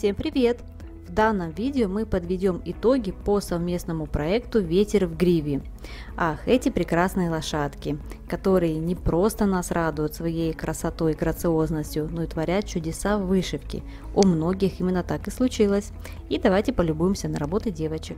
Всем привет! В данном видео мы подведем итоги по совместному проекту «Ветер в гриве». Ах, эти прекрасные лошадки, которые не просто нас радуют своей красотой и грациозностью, но и творят чудеса в вышивке. У многих именно так и случилось. И давайте полюбуемся на работы девочек.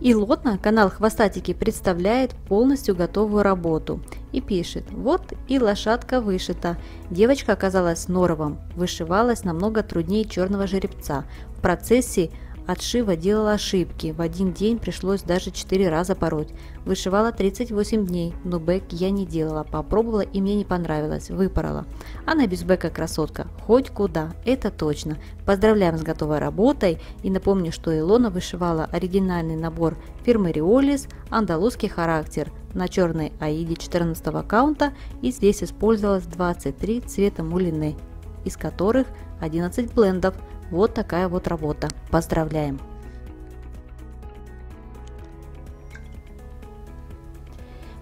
И Лотна, канал Хвостатики, представляет полностью готовую работу и пишет «Вот и лошадка вышита. Девочка оказалась норовом, вышивалась намного труднее черного жеребца. В процессе отшива делала ошибки. В один день пришлось даже 4 раза пороть. Вышивала 38 дней, но бэк я не делала. Попробовала и мне не понравилось. Выпорола. Она без бэка красотка. Хоть куда. Это точно. Поздравляем с готовой работой. И напомню, что Илона вышивала оригинальный набор фирмы Риолис «Андалузский характер» на черной аиде 14 аккаунта и здесь использовалось 23 цвета мулины, из которых 11 блендов – вот такая вот работа. Поздравляем!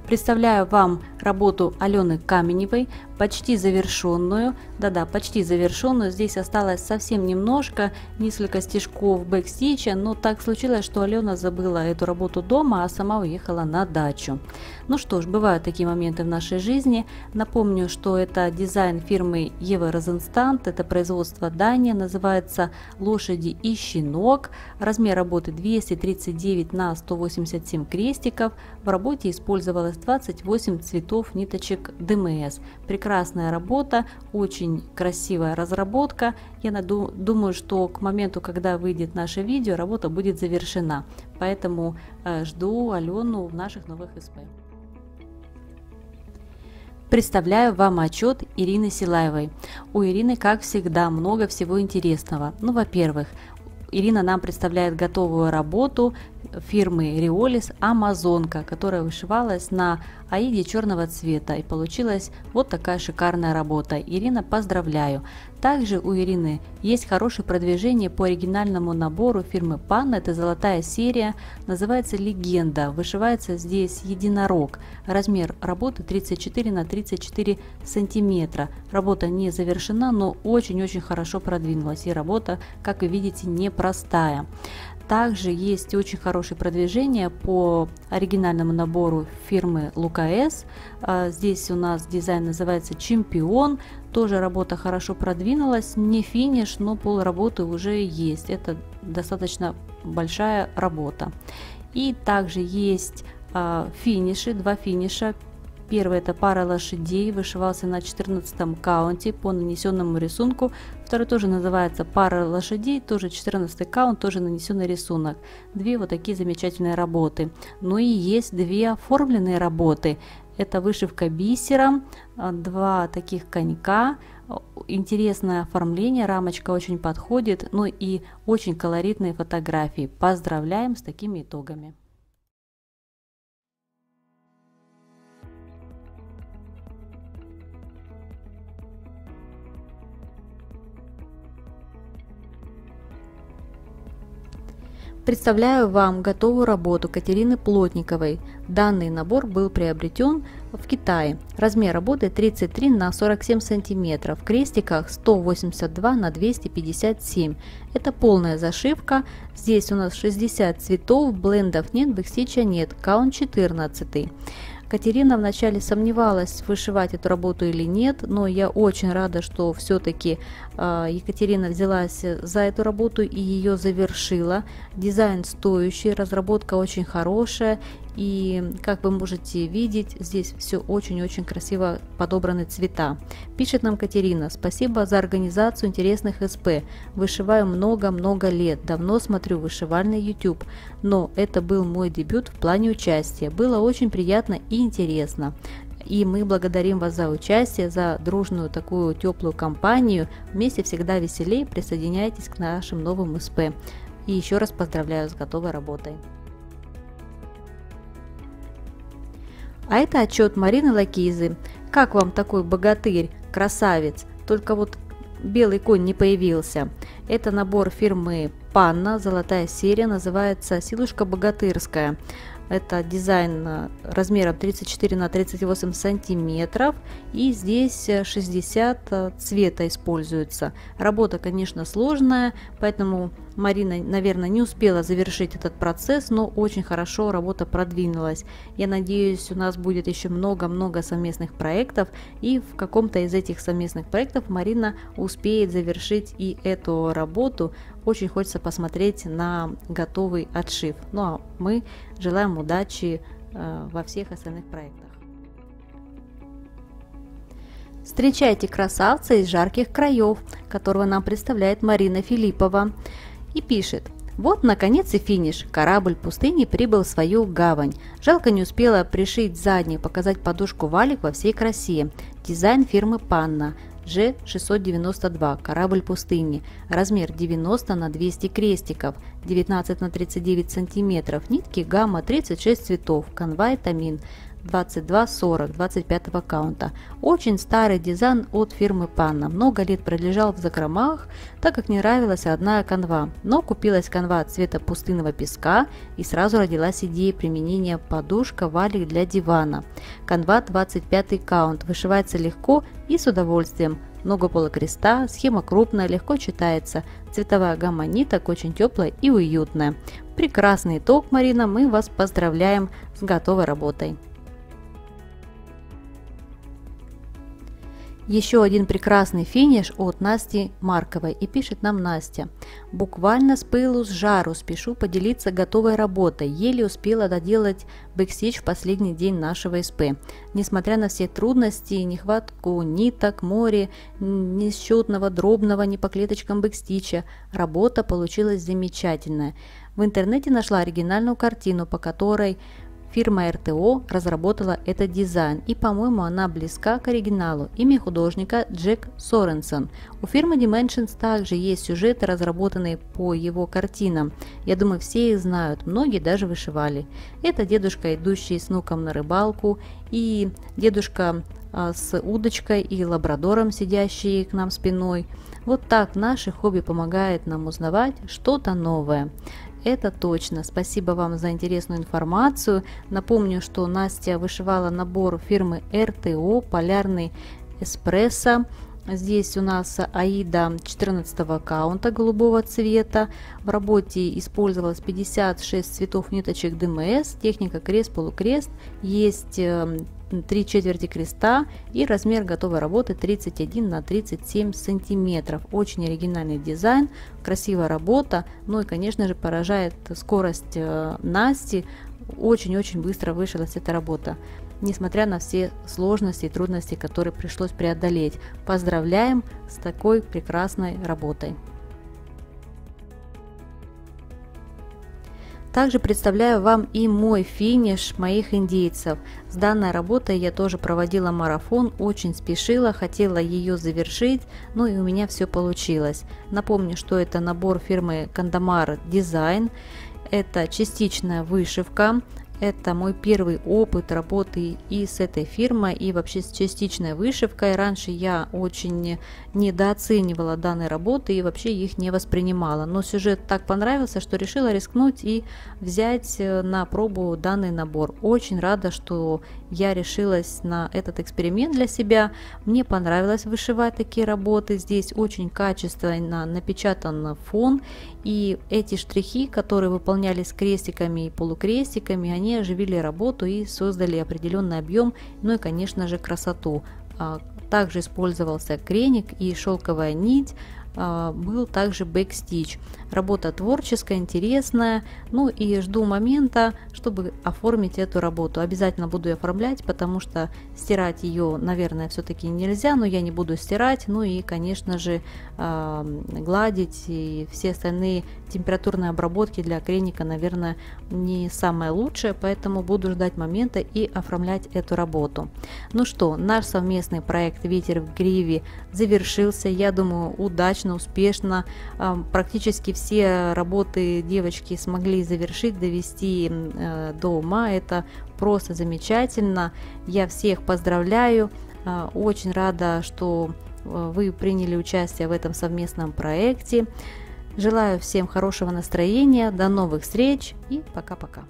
Представляю вам работу Алены Каменевой, почти завершенную. Да-да, почти завершенную. Здесь осталось совсем немножко, несколько стежков бэкстича, но так случилось, что Алена забыла эту работу дома, а сама уехала на дачу. Ну что ж, бывают такие моменты в нашей жизни. Напомню, что это дизайн фирмы Ева Розенстант, это производство Дания, называется «Лошади и щенок». Размер работы 239 на 187 крестиков. В работе использовалось 28 цветов ниточек ДМС. Прекрасная работа, очень красивая разработка. Я думаю, что к моменту, когда выйдет наше видео, работа будет завершена. Поэтому э, жду Алену в наших новых СП. Представляю вам отчет Ирины Силаевой. У Ирины, как всегда, много всего интересного. Ну, во-первых, Ирина нам представляет готовую работу фирмы Риолис Амазонка, которая вышивалась на аиде черного цвета и получилась вот такая шикарная работа. Ирина, поздравляю! Также у Ирины есть хорошее продвижение по оригинальному набору фирмы Панна. Это золотая серия, называется Легенда. Вышивается здесь единорог. Размер работы 34 на 34 сантиметра. Работа не завершена, но очень-очень хорошо продвинулась. И работа, как вы видите, непростая. Также есть очень хорошее продвижение по оригинальному набору фирмы ЛукаС. А, здесь у нас дизайн называется Чемпион. Тоже работа хорошо продвинулась. Не финиш, но пол работы уже есть. Это достаточно большая работа. И также есть а, финиши, два финиша. Первый это пара лошадей, вышивался на 14 каунте по нанесенному рисунку. Второй тоже называется пара лошадей, тоже 14 каунт, тоже нанесенный рисунок. Две вот такие замечательные работы. Ну и есть две оформленные работы. Это вышивка бисером, а, два таких конька, интересное оформление, рамочка очень подходит, ну и очень колоритные фотографии. Поздравляем с такими итогами! Представляю вам готовую работу Катерины Плотниковой. Данный набор был приобретен в Китае. Размер работы 33 на 47 сантиметров. В крестиках 182 на 257. Это полная зашивка. Здесь у нас 60 цветов, блендов нет, бэкстича нет. Каунт 14. Катерина вначале сомневалась, вышивать эту работу или нет, но я очень рада, что все-таки э, Екатерина взялась за эту работу и ее завершила. Дизайн стоящий, разработка очень хорошая, и как вы можете видеть, здесь все очень-очень красиво подобраны цвета. Пишет нам Катерина, спасибо за организацию интересных СП. Вышиваю много-много лет, давно смотрю вышивальный YouTube, но это был мой дебют в плане участия. Было очень приятно и интересно. И мы благодарим вас за участие, за дружную такую теплую компанию. Вместе всегда веселее. Присоединяйтесь к нашим новым СП. И еще раз поздравляю с готовой работой. А это отчет Марины Лакизы. Как вам такой богатырь, красавец? Только вот белый конь не появился. Это набор фирмы Панна, золотая серия, называется «Силушка богатырская». Это дизайн э, размером 34 на 38 сантиметров. И здесь 60 э, цвета используется. Работа, конечно, сложная, поэтому Марина, наверное, не успела завершить этот процесс, но очень хорошо работа продвинулась. Я надеюсь, у нас будет еще много-много совместных проектов, и в каком-то из этих совместных проектов Марина успеет завершить и эту работу. Очень хочется посмотреть на готовый отшив. Ну а мы желаем удачи э, во всех остальных проектах. Встречайте красавца из жарких краев, которого нам представляет Марина Филиппова и пишет вот, наконец и финиш. Корабль пустыни прибыл в свою гавань. Жалко не успела пришить задний, показать подушку валик во всей красе. Дизайн фирмы Панна. G692, корабль пустыни, размер 90 на 200 крестиков, 19 на 39 сантиметров, нитки гамма 36 цветов, конвай тамин, 2240 25 аккаунта. Очень старый дизайн от фирмы Panna. Много лет пролежал в закромах, так как не нравилась одна канва. Но купилась канва цвета пустынного песка и сразу родилась идея применения подушка валик для дивана. Канва 25 аккаунт. Вышивается легко и с удовольствием. Много полукреста, схема крупная, легко читается. Цветовая гамма ниток очень теплая и уютная. Прекрасный итог, Марина, мы вас поздравляем с готовой работой. Еще один прекрасный финиш от Насти Марковой. И пишет нам Настя. Буквально с пылу с жару спешу поделиться готовой работой. Еле успела доделать backstitch в последний день нашего СП. Несмотря на все трудности, нехватку ниток, море, несчетного дробного не по клеточкам backstitch а, работа получилась замечательная. В интернете нашла оригинальную картину, по которой Фирма RTO разработала этот дизайн, и, по-моему, она близка к оригиналу. Имя художника Джек Соренсон. У фирмы Dimensions также есть сюжеты, разработанные по его картинам. Я думаю, все их знают, многие даже вышивали. Это дедушка, идущий с внуком на рыбалку, и дедушка а, с удочкой и лабрадором, сидящий к нам спиной. Вот так наше хобби помогает нам узнавать что-то новое это точно. Спасибо вам за интересную информацию. Напомню, что Настя вышивала набор фирмы РТО «Полярный эспрессо». Здесь у нас Аида 14 аккаунта голубого цвета. В работе использовалось 56 цветов ниточек ДМС, техника крест-полукрест. Есть эм, 3 четверти креста и размер готовой работы 31 на 37 сантиметров. Очень оригинальный дизайн, красивая работа, ну и конечно же поражает скорость э, Насти, очень-очень быстро вышилась эта работа несмотря на все сложности и трудности, которые пришлось преодолеть. Поздравляем с такой прекрасной работой! Также представляю вам и мой финиш моих индейцев. С данной работой я тоже проводила марафон, очень спешила, хотела ее завершить, но и у меня все получилось. Напомню, что это набор фирмы Кандамар Дизайн. Это частичная вышивка, это мой первый опыт работы и с этой фирмой, и вообще с частичной вышивкой. Раньше я очень недооценивала данные работы и вообще их не воспринимала. Но сюжет так понравился, что решила рискнуть и взять э, на пробу данный набор. Очень рада, что я решилась на этот эксперимент для себя. Мне понравилось вышивать такие работы. Здесь очень качественно напечатан фон. И эти штрихи, которые выполнялись крестиками и полукрестиками, они они оживили работу и создали определенный объем, ну и, конечно же, красоту. А, также использовался креник и шелковая нить, был также бэкстич. Работа творческая, интересная, ну и жду момента, чтобы оформить эту работу. Обязательно буду оформлять, потому что стирать ее, наверное, все-таки нельзя, но я не буду стирать. Ну и, конечно же, а, гладить и все остальные температурные обработки для креника, наверное, не самое лучшее, поэтому буду ждать момента и оформлять эту работу. Ну что, наш совместный проект «Ветер в гриве» завершился, я думаю, удачно, успешно. А, практически все работы девочки смогли завершить, довести э, до ума. Это просто замечательно. Я всех поздравляю. А, очень рада, что э, вы приняли участие в этом совместном проекте. Желаю всем хорошего настроения, до новых встреч и пока-пока.